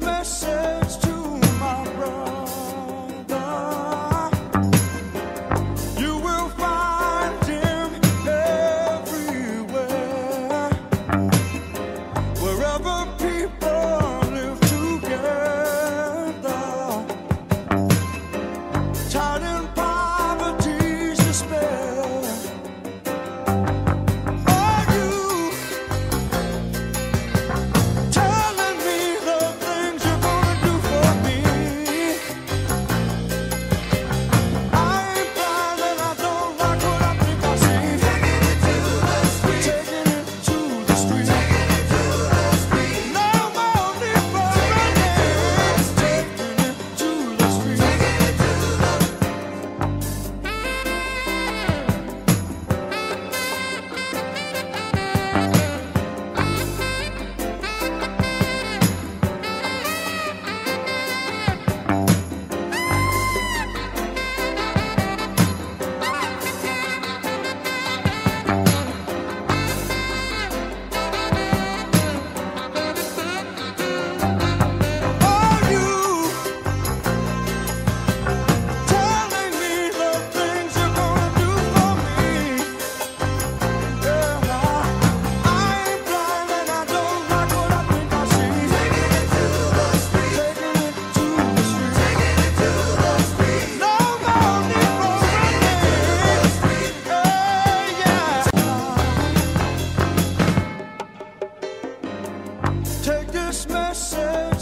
Christmas Christmas.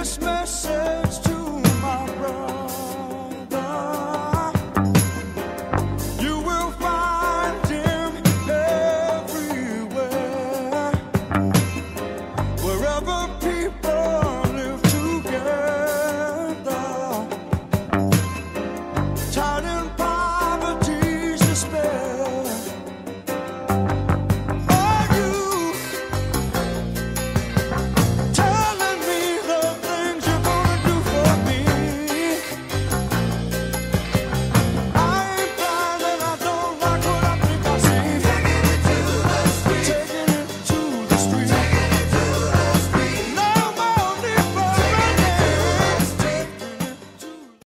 Christmas.